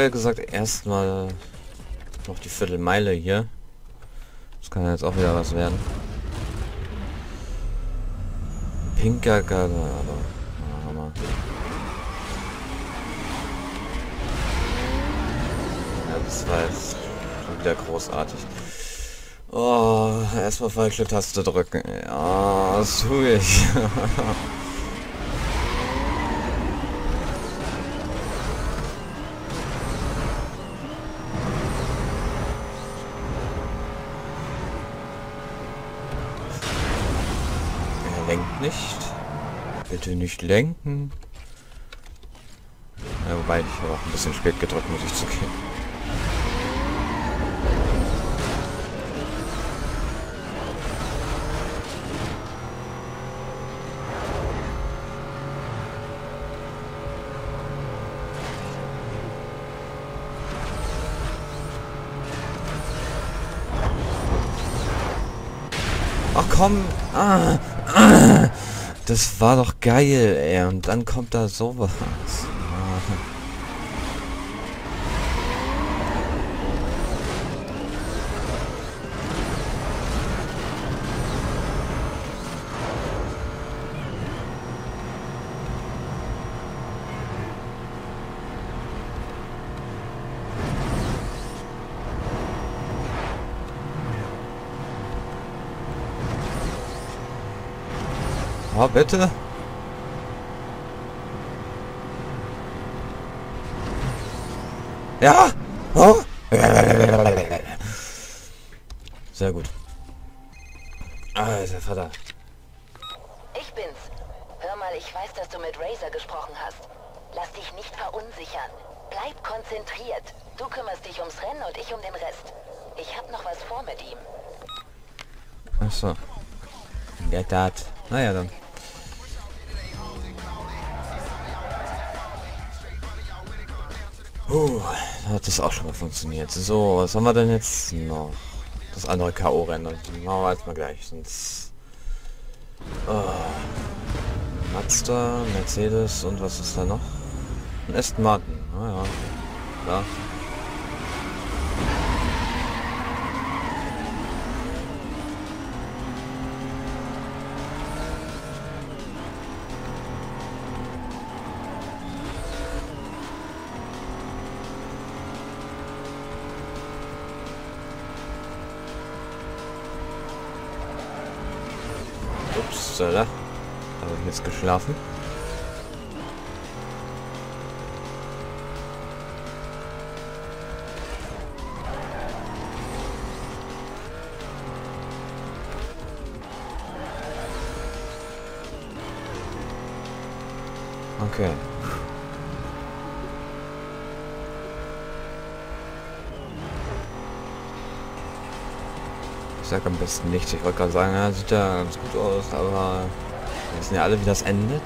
ja gesagt, erstmal noch die Viertelmeile hier. Das kann jetzt auch wieder was werden. Pinker Gaga, aber das war jetzt schon wieder großartig. Oh, erstmal falsche Taste drücken. Ja, das tue ich. er lenkt nicht. Bitte nicht lenken. Ja, wobei ich habe auch ein bisschen spät gedrückt, muss ich zugeben. Ach komm. Ah, ah, das war doch geil, ey. Und dann kommt da sowas. Ah. Bitte. Ja. Oh. Sehr gut. Alter Vater. Ich bin's. Hör mal, ich weiß, dass du mit Razor gesprochen hast. Lass dich nicht verunsichern. Bleib konzentriert. Du kümmerst dich ums Rennen und ich um den Rest. Ich hab noch was vor mit ihm. Achso. Der Tat. Naja dann. Uh, hat das auch schon mal funktioniert. So, was haben wir denn jetzt noch? Das andere K.O.-Rennen. Machen wir jetzt mal gleich, sonst... Oh. Mazda, Mercedes und was ist da noch? Ein Aston Martin. Ah ja. Da habe ich jetzt geschlafen. Okay. Ich sag am besten nichts. Ich wollte gerade sagen, ja, sieht ja ganz gut aus, aber wir wissen ja alle, wie das endet.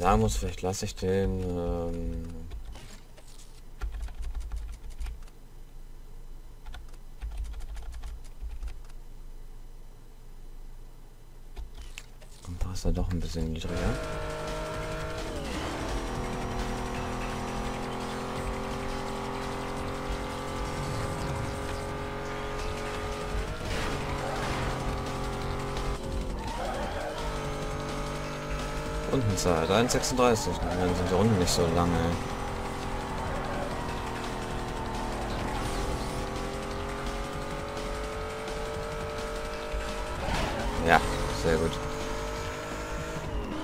Sagen muss, vielleicht lasse ich den. Ähm Kompass da doch ein bisschen niedriger. Rundenzeit 1,36. Dann sind die Runden nicht so lange. Ja, sehr gut.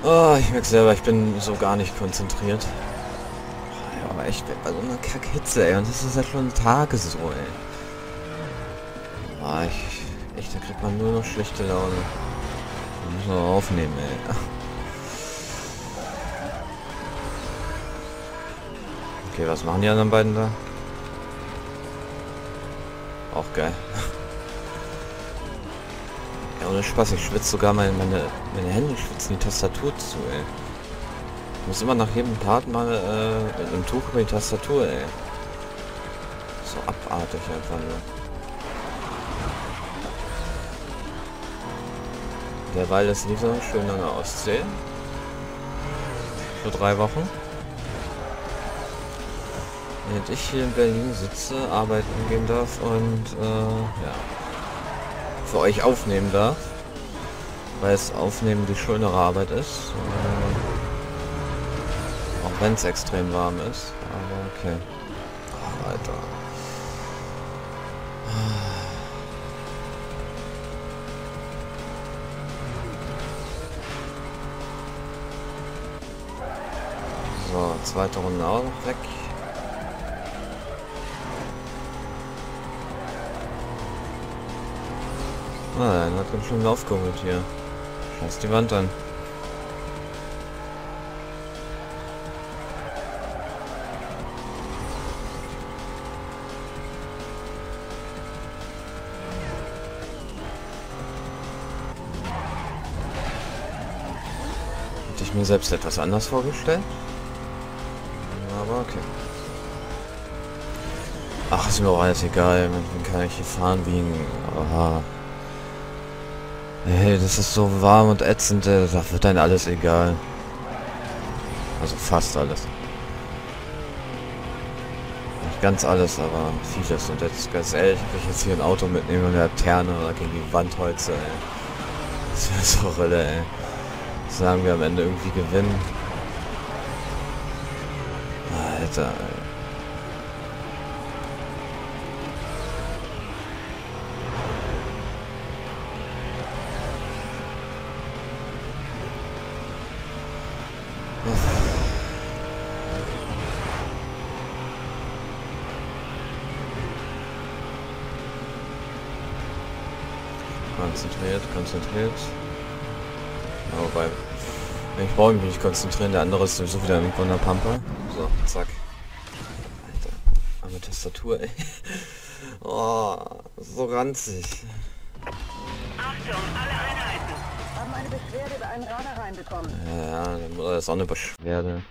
Oh, ich merke selber, ich bin so gar nicht konzentriert. Aber echt bei so einer Kackhitze, ey. Und das ist ja schon Tage so, ey. Ah, ich, echt, da kriegt man nur noch schlechte Laune. Muss man aufnehmen, ey. Okay, was machen die anderen beiden da? Auch geil. Ja, ohne Spaß, ich schwitze sogar meine, meine, meine Hände schwitzen die Tastatur zu, ey. Ich muss immer nach jedem Part mal äh, mit einem Tuch über die Tastatur, ey. So abartig einfach nur. Derweil ist Lisa schön an der Ostsee. Für drei Wochen. Während ich hier in Berlin sitze, arbeiten gehen darf und äh, ja für euch aufnehmen darf. Weil es Aufnehmen die schönere Arbeit ist. Äh, auch wenn es extrem warm ist. Aber okay. Ach, Alter. So, zweite Runde auch weg. Ah, er hat ganz schön aufgeholt hier. Scheiß die Wand an. Hätte ich mir selbst etwas anders vorgestellt. Aber okay. Ach, ist mir auch alles egal. Wem kann ich hier fahren wie ein... Aha. Hey, das ist so warm und ätzend, da wird dann alles egal. Also fast alles. Nicht ganz alles, aber vieles. Und jetzt ganz ehrlich, ob ich jetzt hier ein Auto mitnehme und eine Laterne oder gegen die Wand holze, ey. Das wäre so Rille, ey. Sagen wir am Ende irgendwie gewinnen. Alter, ey. Konzentriert, konzentriert. Ja, wobei, ich brauche mich nicht konzentrieren, der andere ist sowieso wieder irgendwo in der Pampa. So, zack. Alter, arme Tastatur, ey. Oh, so ranzig. Achtung, alle Einheiten. Haben eine Beschwerde über einen Radar reinbekommen. Ja, das ist auch eine Beschwerde.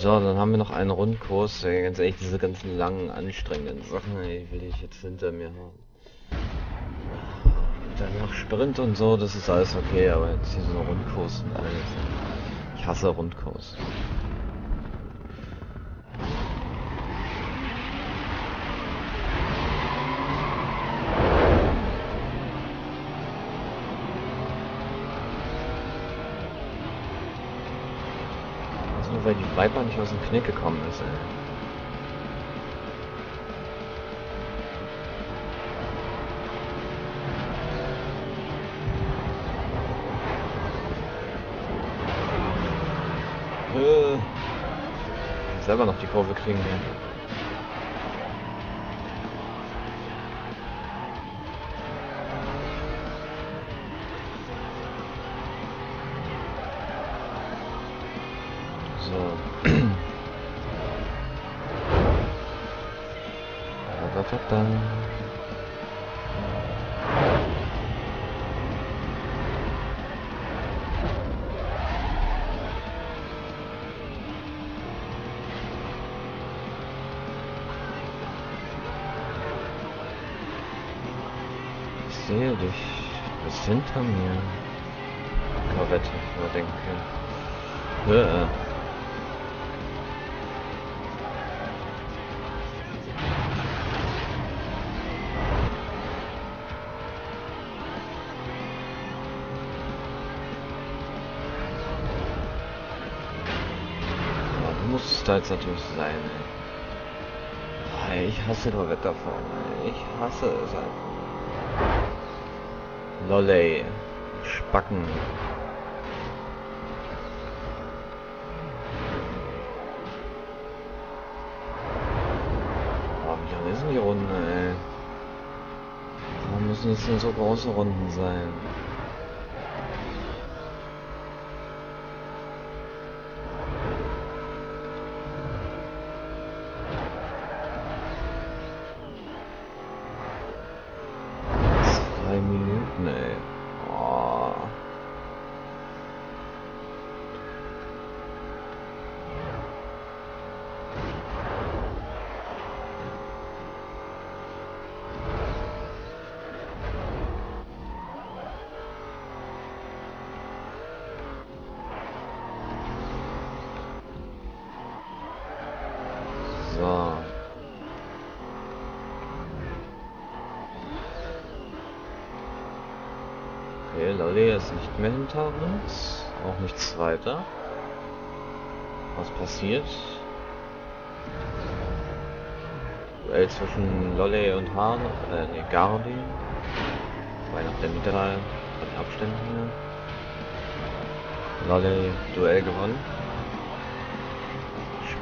So, dann haben wir noch einen Rundkurs. Ganz ehrlich, diese ganzen langen, anstrengenden Sachen, ey, will ich jetzt hinter mir haben. Dann noch Sprint und so, das ist alles okay, aber jetzt hier so Rundkurs und alles. Ich hasse Rundkurs. Nur weil die Viper nicht aus dem Knick gekommen ist, ey. Äh, selber noch die Kurve kriegen hier. Da jetzt natürlich sein, ey. Ich hasse nur Wetterfahren, ey. Ich hasse es einfach. Lolley. Spacken. Oh, wie lange ist denn die Runde, ey? Warum müssen es denn so große Runden sein? Lolly ist nicht mehr hinter uns. Auch nichts weiter. Was passiert? Duell zwischen Lolly und Hahn, äh, nee, Gardi. Weil nach der Mitte von den Abständen hier. Lolly Duell gewonnen.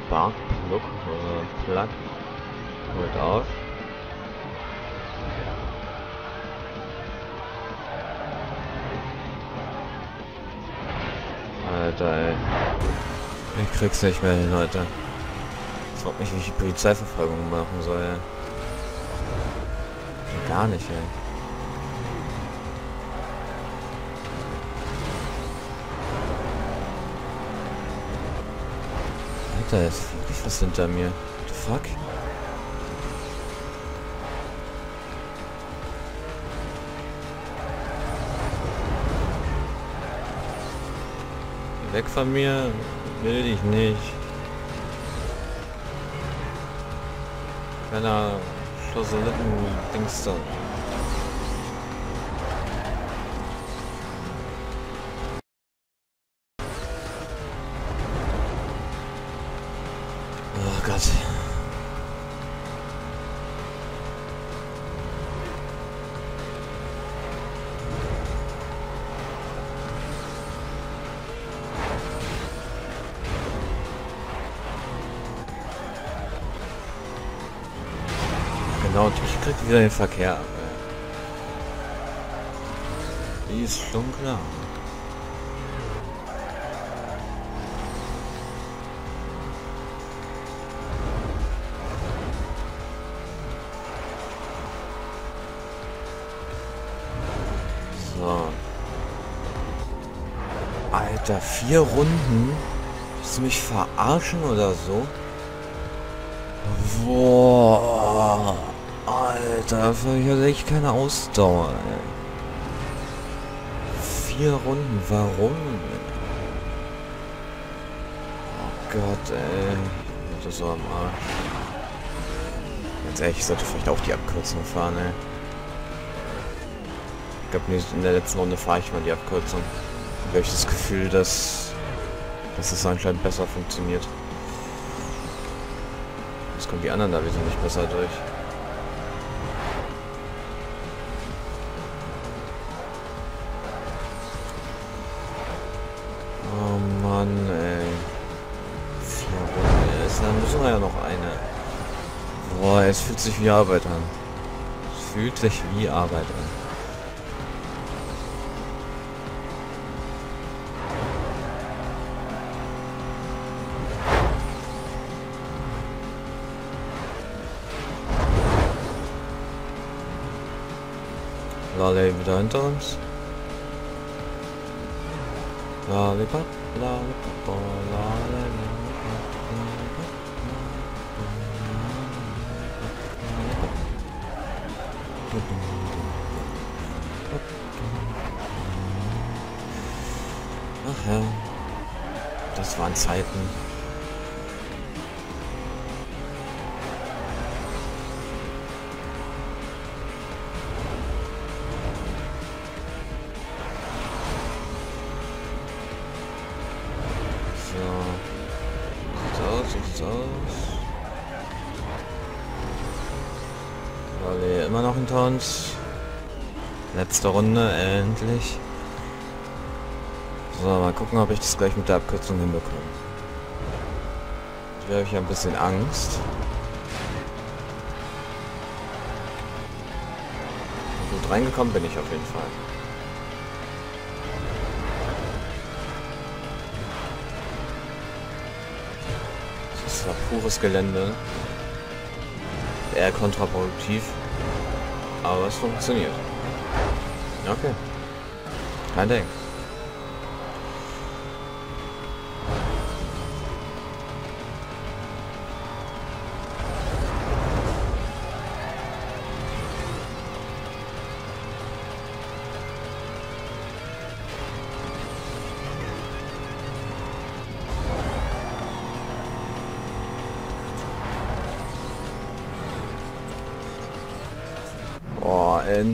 Sparkplug oder Plug holt auf. Alter, ey. Ich krieg's nicht mehr hin, Leute. Ich frag mich, wie ich die Polizeiverfolgung machen soll, ey. Gar nicht, ey. Alter, ist wirklich was hinter mir. What the fuck? Weg von mir will ich nicht. Kleiner Schlosselitten-Dings da. Wieder den Verkehr ab. Die ist schon klar. So. Alter, vier Runden? Willst du mich verarschen oder so? Boah. Alter, ich hatte echt keine Ausdauer. Vier Runden, warum? Oh Gott, ey. Das ist so am Arsch. Ganz ehrlich, ich sollte vielleicht auch die Abkürzung fahren, ey. Ich glaube, in der letzten Runde fahre ich mal die Abkürzung. Da habe ich das Gefühl, dass, dass es anscheinend besser funktioniert. Jetzt kommen die anderen da wieder nicht besser durch. Sich wie Arbeit an. Es fühlt sich wie Arbeit an. Lale wieder hinter uns. Lollipop, lollipop, Ach ja, das waren Zeiten. Hinter uns. Letzte Runde, endlich. So, mal gucken, ob ich das gleich mit der Abkürzung hinbekomme. Ich habe ich ein bisschen Angst. Gut reingekommen bin ich auf jeden Fall. Das zwar pures Gelände. Eher kontraproduktiv. Aber es funktioniert. Okay. Kein Ding.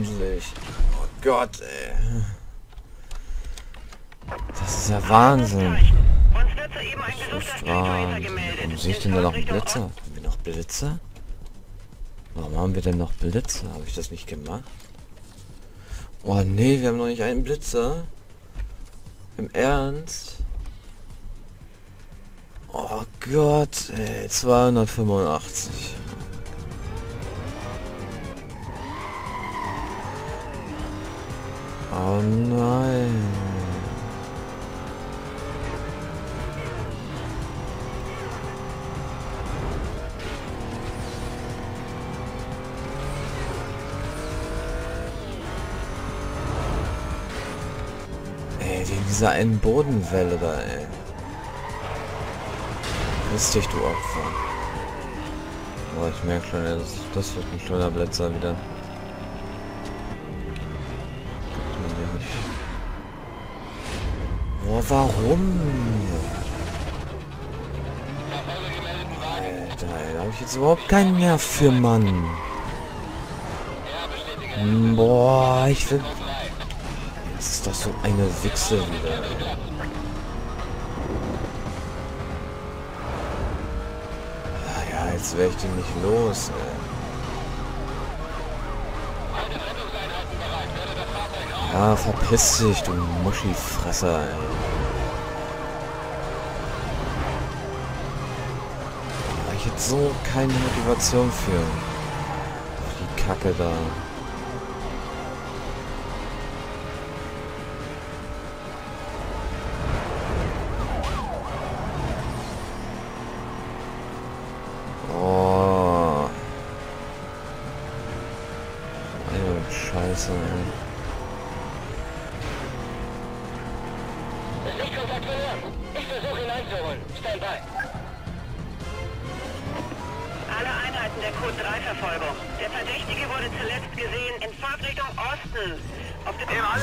Oh, endlich. Oh Gott, ey. ist ja Wahnsinn. Das Wahnsinn. Warum sehe ich denn da noch Blitzer? Haben wir noch Blitzer? Warum haben wir denn noch Blitzer? Habe ich das nicht gemacht? Oh nee, wir haben noch nicht einen Blitzer. Im Ernst? Oh Gott, ey, 285. Oh nein. Ey, wegen dieser einen Bodenwelle da, ey. Piss dich, du Opfer. Boah, ich merke schon, das, das wird ein schöner Blitzer wieder. Boah, warum? Alter, da hab ich jetzt überhaupt keinen Nerv für, Mann. Boah, ich will... Jetzt ist das so eine Wichse wieder. Ah Ja, jetzt wäre ich den nicht los, ey. Ja, verpiss dich, du Muschifresser, ey. Da ich jetzt so keine Motivation für. Die Kacke da. Oh. Scheiße, ey.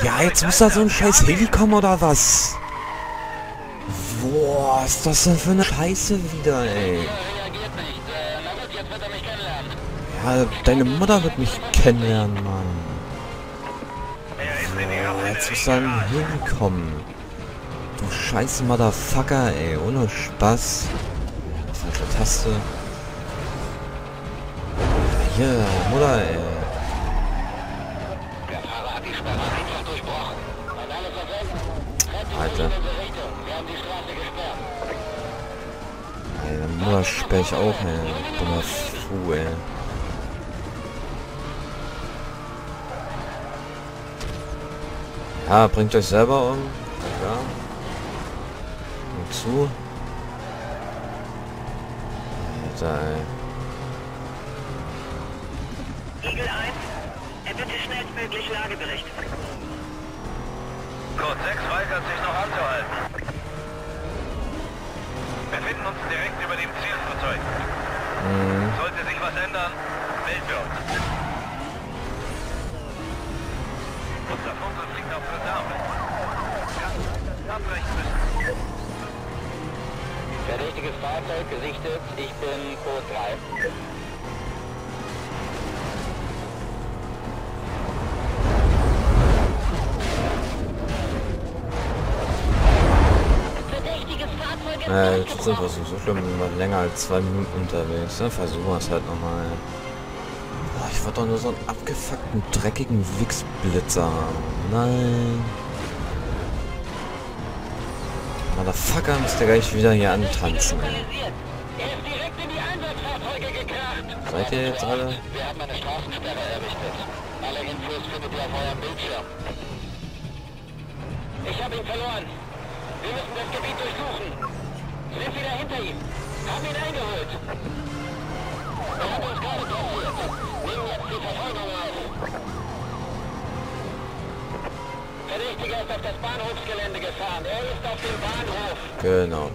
Ja, jetzt muss da so ein scheiß Heli kommen oder was? Boah, ist das denn für eine Scheiße wieder, ey. Ja, deine Mutter wird mich kennenlernen, Mann. So, jetzt muss da ein Heli kommen. Du scheiß Motherfucker, ey. Ohne Spaß. Falsche Taste. Hier, Mutter, ey. Der Fahrer hat die Sperre einfach durchbrochen. Und alle verfolgen. Alter. Wir haben Mutter sperr ich auch, ey. Dummer Fu, ey. Ja, bringt euch selber um. Ja. Und zu. Alter, ey. Eagle 1, erbitte schnellstmöglich Lagebericht. Code 6 weigert sich noch anzuhalten. Wir befinden uns direkt über dem Zielfahrzeug. Mhm. Sollte sich was ändern, melden wir uns. Unser Fokus liegt auf Reserve. Abbrechen müssen. Verdächtiges Fahrzeug gesichtet. Ich bin Code 3. Äh, jetzt sind wir so schlimm, wir waren länger als zwei Minuten unterwegs. Dann versuchen wir es halt nochmal. Ich wollte doch nur so einen abgefuckten, dreckigen Wichsblitzer haben. Nein. Motherfucker müsst ihr gleich wieder hier antanzen, ey. Ist. Seid ihr jetzt alle? Ich habe ihn verloren. Wir müssen das Gebiet durchsuchen. Sind wieder hinter ihm. Haben ihn eingeholt. Er hat uns gerade passiert. Nehmen jetzt die Verfolgung auf. Verdächtiger ist auf das Bahnhofsgelände gefahren. Er ist auf dem Bahnhof. Genau.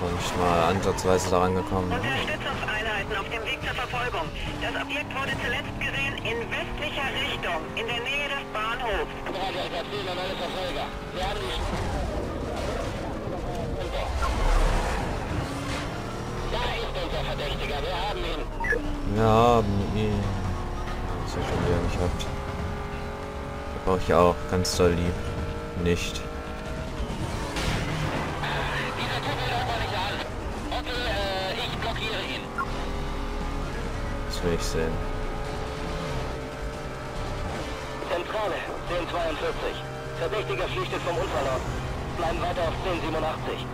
Noch nicht mal ansatzweise da rangekommen. Unterstützungseinheiten auf dem Weg zur Verfolgung. Das Objekt wurde zuletzt gesehen in westlicher Richtung, in der Nähe des Bahnhofs. Verfolger. Wir haben die... Wir haben ihn. Das ist ja schon wieder nicht habt. Brauche ich auch ganz doll lieb. Nicht. Äh, das will ich sehen. Zentrale, 1042. Verdächtiger flüchtet vom Unfallort. Bleiben weiter auf 1087.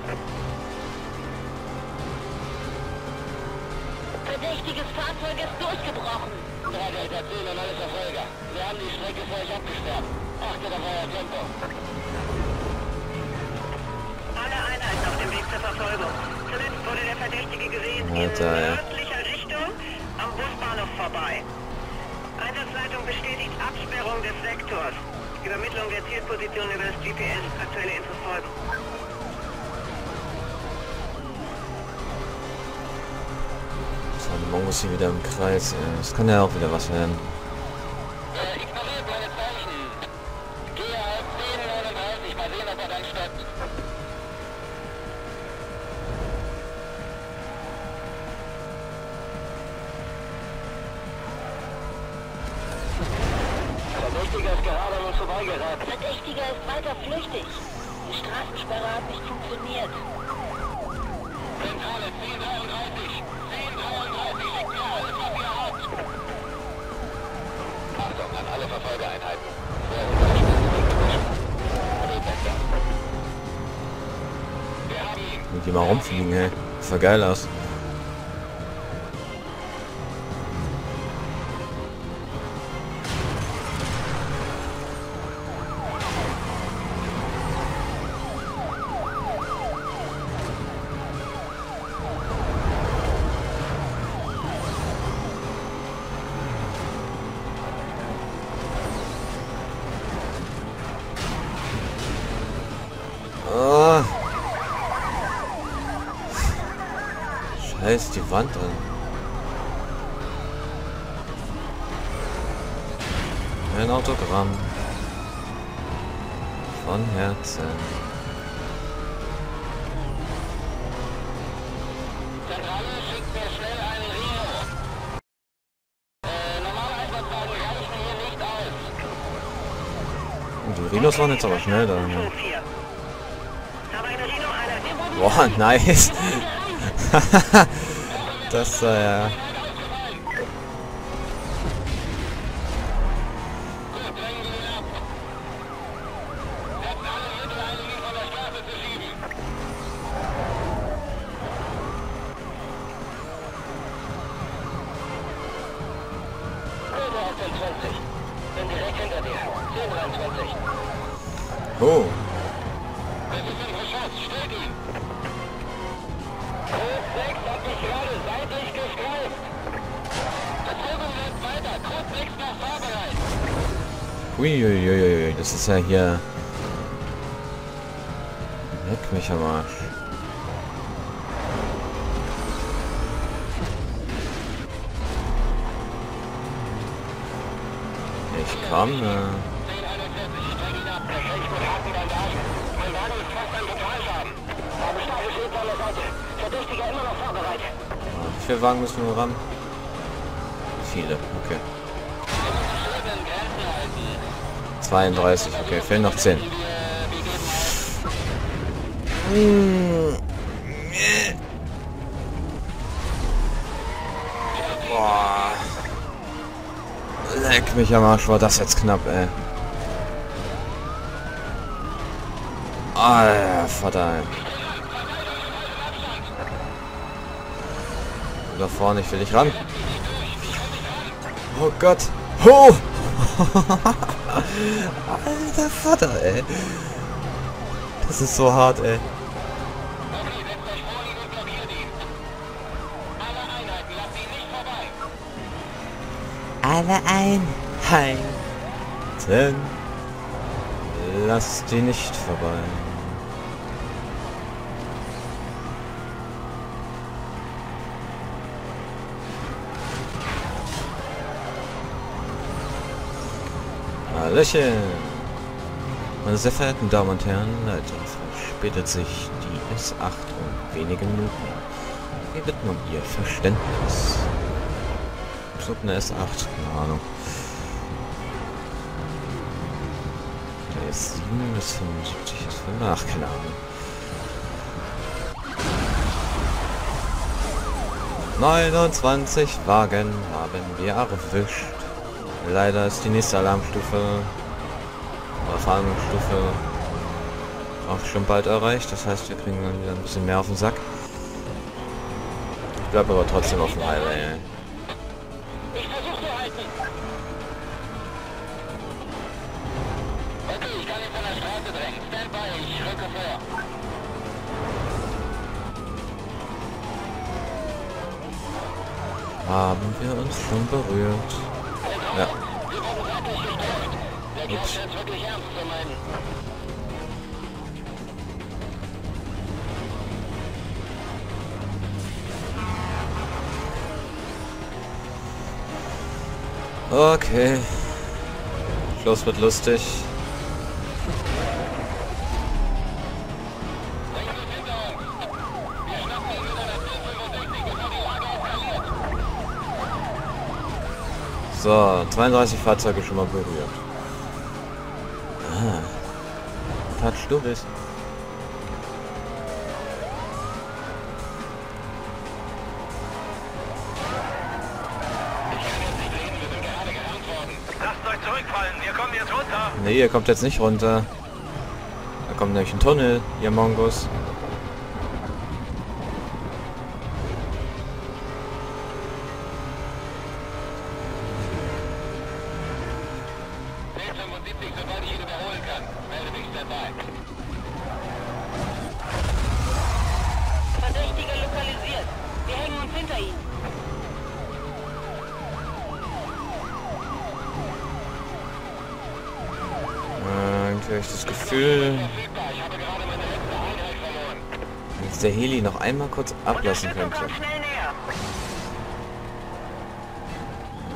Verdächtiges Fahrzeug ist durchgebrochen. Drei Delta 10 und alle Verfolger. Wir haben die Strecke für euch abgesperrt. Achtet auf euer Tempo. Alle Einheiten auf dem Weg zur Verfolgung. Zuletzt wurde der Verdächtige gesehen Alter, in nördlicher Richtung am Busbahnhof vorbei. Einsatzleitung bestätigt Absperrung des Sektors. Übermittlung der Zielposition über das GPS. Aktuelle Infos folgen. Die Mongos hier wieder im Kreis. Das kann ja auch wieder was werden. Mit mal rumfliegen, ey. Das sah geil aus. Wand an. Ein Autogramm. Von Herzen. Zentrale schickt mir schnell einen Rio. Äh, normale Einsatzwagen reichen hier nicht aus. Und die Rhinos waren jetzt aber schnell da. Ne? 4. Habe eine Rhino-Einheit. Boah, nice. das war ja... Gut, Uiuiuiui, das ist ja hier... Leck mich am Arsch. Ich komme. 1041. Streng ihn ab. Kämpft mit harten Bandagen. Mein Wagen ist fast ein Totalschaden. Habe starke Schäden an der Seite. Verdächtiger immer noch vorbereitet. Wie viele Wagen müssen wir ran? Viele, okay. 32, okay, fehlen noch 10. Wir begeben Boah. Leck mich am Arsch, war das jetzt knapp, ey. Alter, ey. Da vorne, ich will nicht ran. Oh Gott. Oh! Alter Vater, ey. Das ist so hart, ey. Alle Einheiten, lasst ihn nicht vorbei. Alle Einheiten. Lass die nicht vorbei. Hallöchen! Meine sehr verehrten Damen und Herren, leider verspätet sich die S8 um wenige Minuten. Wir bitten um Ihr Verständnis. Ich glaube eine S8, keine Ahnung. Der ist 7 bis 75 ist 5, ach keine Ahnung. 29 Wagen haben wir erwischt. Leider ist die nächste Alarmstufe oder Fahndungsstufe auch schon bald erreicht. Das heißt, wir kriegen dann wieder ein bisschen mehr auf den Sack. Ich bleibe aber trotzdem auf dem Highway. Haben wir uns schon berührt? 1065, bevor die Lage eskaliert. So, 32 Fahrzeuge schon mal berührt. Du bist. Ne, ihr kommt jetzt nicht runter. Da kommt nämlich ein Tunnel, ihr Mongos. Einmal kurz ablassen könnte.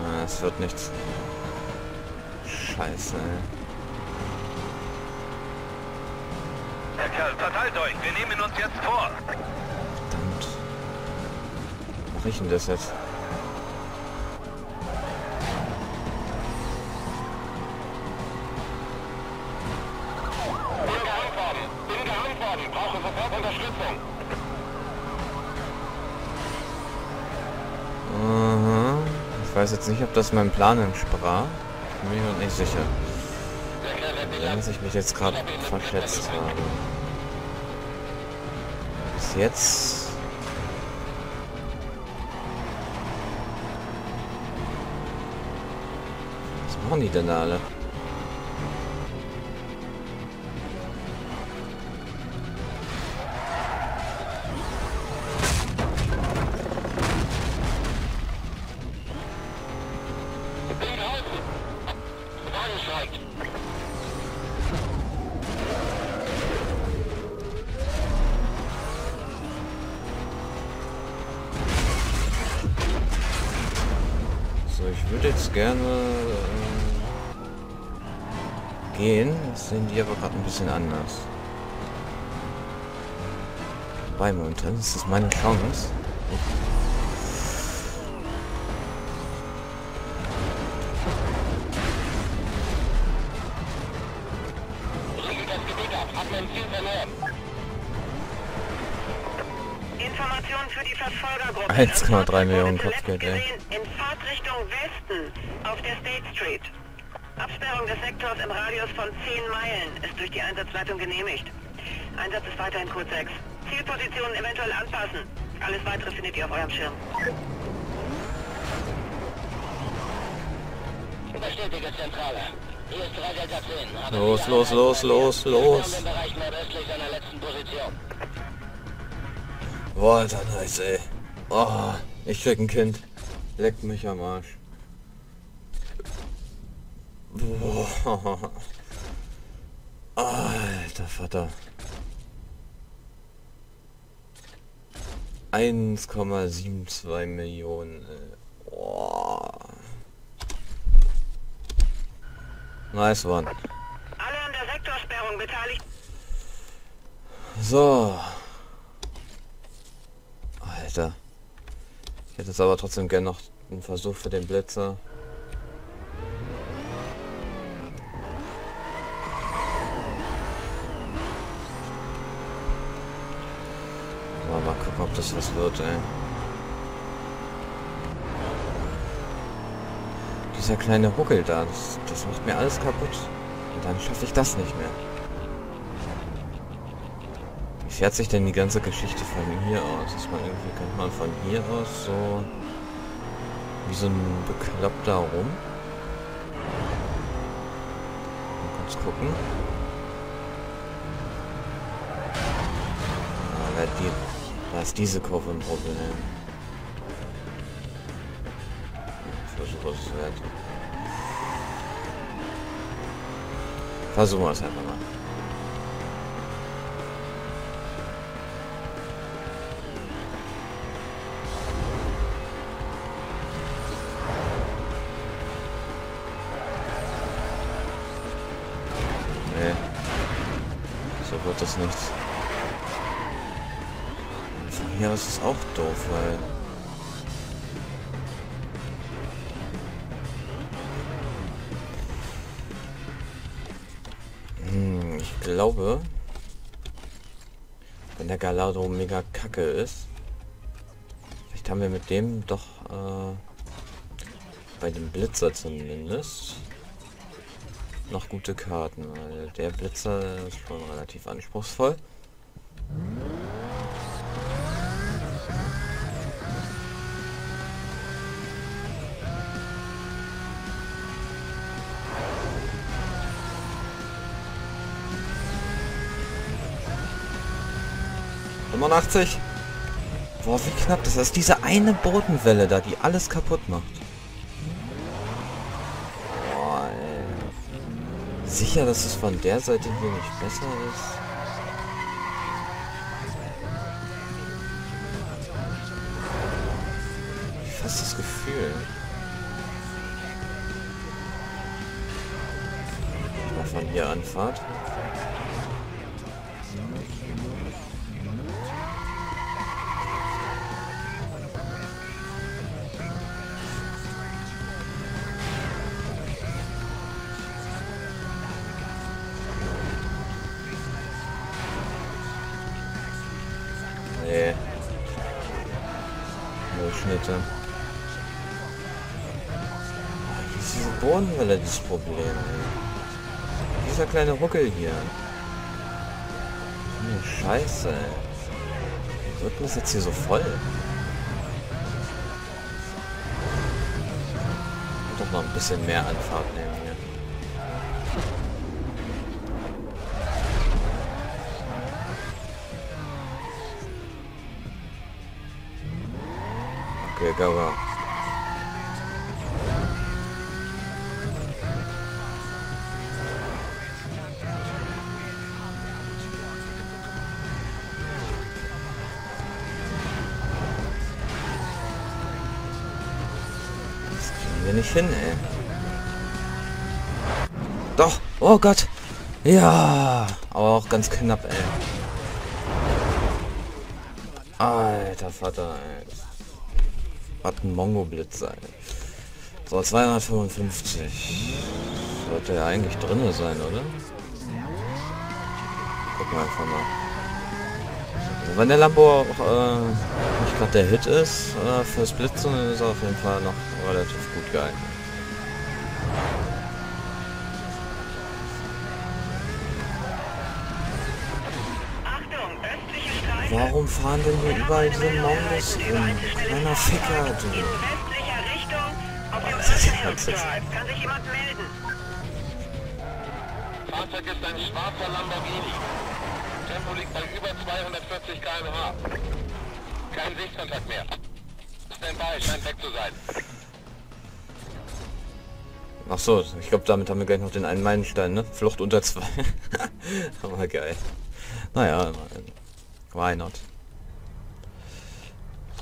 Ah, Es wird nichts. Scheiße, ey. Herr Kerl, verteilt euch, wir nehmen uns jetzt vor. Verdammt. Wie mache ich denn das jetzt? Bin gehangt worden. Bin worden. Brauche sofort Unterstützung. Ich weiß jetzt nicht, ob das meinem Plan entsprach. Bin mir noch nicht sicher. Sehr clever, Da Bilanz. muss ich mich jetzt gerade verschätzt haben. Bis jetzt... Was machen die denn da alle? Bisschen anders. Bei momentan ist das meine Chance. Informationen für die Verfolgergruppe. 1,3 Das Fahrzeug Millionen Kopfgeld, ey. In Fahrtrichtung Westen auf der State Street. Absperrung des Sektors im Radius von 10 Meilen ist durch die Einsatzleitung genehmigt. Einsatz ist weiterhin Code 6. Zielpositionen eventuell anpassen. Alles weitere findet ihr auf eurem Schirm. Bestätige Zentrale. Hier ist 3 Delta 10. Habe Los, los, los, los, los. sind im Bereich nordöstlich seiner letzten Position. Boah, Alter, nice, ey. Oh, ich krieg ein Kind. Leckt mich am Arsch. Boah. Alter Vater. 1,72 Millionen. ey. Boah. Nice one. Alle an der Sektorsperrung beteiligt. So. Alter. Ich hätte jetzt aber trotzdem gern noch einen Versuch für den Blitzer. ob das was wird, ey. Dieser kleine Huckel da, das, das macht mir alles kaputt. Und dann schaffe ich das nicht mehr. Wie fährt sich denn die ganze Geschichte von hier aus? Ist man irgendwie, könnte man von hier aus so... wie so ein Bekloppter rum? Mal kurz gucken. Ah, Aber die da ist diese Kurve ein Problem. Ich versuche es wert. Versuchen wir es einfach mal. Nee. So wird das nichts. Hier aus ist auch doof, weil... Hm, ich glaube, wenn der Galado mega kacke ist, vielleicht haben wir mit dem doch äh, bei dem Blitzer zumindest noch gute Karten, weil der Blitzer ist schon relativ anspruchsvoll. ...85. Boah, wie knapp das ist. Diese eine Bodenwelle da, die alles kaputt macht. Boah. Sicher, dass es von der Seite hier nicht besser ist? Fast das Gefühl. Mal von hier anfahrt. Das Problem, ey. Dieser kleine Ruckel hier. Oh, Scheiße. Wird das jetzt hier so voll? Doch noch ein bisschen mehr Anfahrt nehmen hier. Okay, go, go. Wir nicht hin, ey. Doch! Oh Gott! Ja! Aber auch ganz knapp, ey. Alter Vater, ey. Was ein Mongo-Blitz sein. So, 255. Sollte ja eigentlich drinne sein, oder? Gucken wir einfach mal. Wenn der Lambo auch äh, nicht gerade der Hit ist äh, fürs Blitzen, dann ist er auf jeden Fall noch relativ gut geeignet. Warum fahren denn hier überall diese Mongos rum? Kleiner Ficker, du. Fahrzeug ist ein schwarzer Lamborghini. Tempo liegt bei über 240 km/h. Kein Sichtkontakt mehr. Standby scheint weg zu sein. Ach so, ich glaube, damit haben wir gleich noch den einen Meilenstein, ne? Flucht unter zwei. Aber geil. Naja, why not?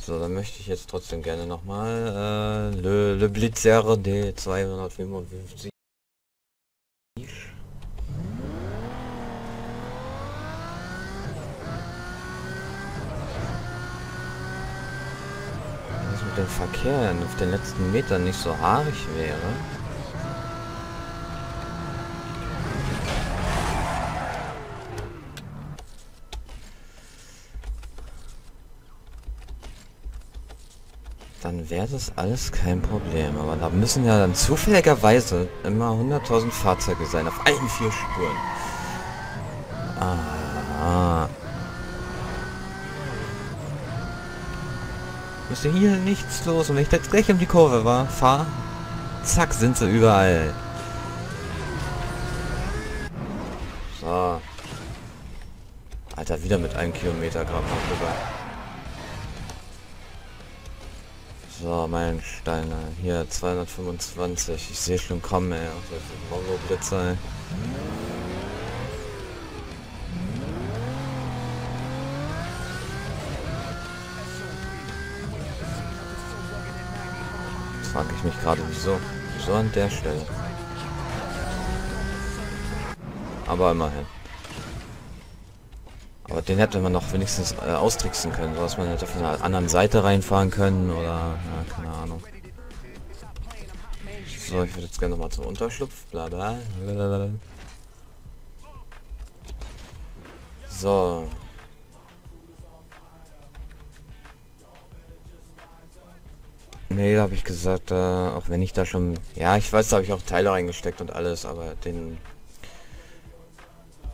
So, dann möchte ich jetzt trotzdem gerne nochmal äh, Le, Le Blitzer D255. Dem Verkehr auf den letzten Metern nicht so haarig wäre. dann dann wäre das alles kein Problem. Aber da müssen ja dann zufälligerweise immer 100.000 Fahrzeuge sein, auf allen vier Spuren. Ah. Ist hier nichts los und wenn ich jetzt gleich um die Kurve war, fahr, zack, sind sie überall. So. Alter, wieder mit einem Kilometer gerade noch drüber. So, Meilensteine. Hier, 225. Ich sehe schon kommen, ey. Mongo-Blitzer, ey. Frage ich mich gerade, wieso? Wieso an der Stelle? Aber immerhin. Aber den hätte man noch wenigstens äh, austricksen können, so dass man hätte von der anderen Seite reinfahren können oder ja, keine Ahnung. So, ich würde jetzt gerne noch mal zum Unterschlupf. Bla bla. Blablabla. So. Nee, da habe ich gesagt, äh, auch wenn ich da schon... Ja, ich weiß, da habe ich auch Teile reingesteckt und alles, aber den...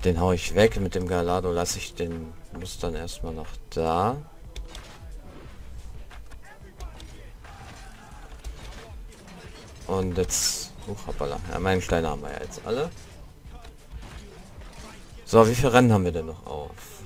Den hau ich weg. Mit dem Galado lasse ich den... Muss dann erstmal noch da. Und jetzt... Huch, hoppala. Ja, meinen Steine haben wir ja jetzt alle. So, wie viele Rennen haben wir denn noch auf?